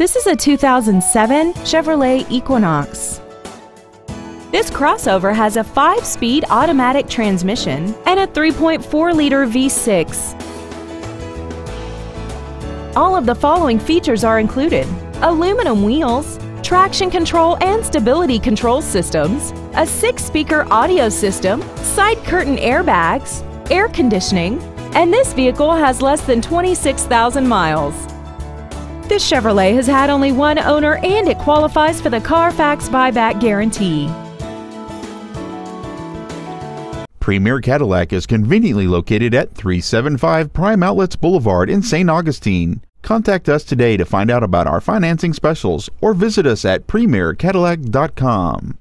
This is a 2007 Chevrolet Equinox. This crossover has a 5-speed automatic transmission and a 3.4-liter V6. All of the following features are included. Aluminum wheels, traction control and stability control systems, a six-speaker audio system, side curtain airbags, air conditioning, and this vehicle has less than 26,000 miles. This Chevrolet has had only one owner and it qualifies for the Carfax buyback guarantee. Premier Cadillac is conveniently located at 375 Prime Outlets Boulevard in St. Augustine. Contact us today to find out about our financing specials or visit us at premiercadillac.com.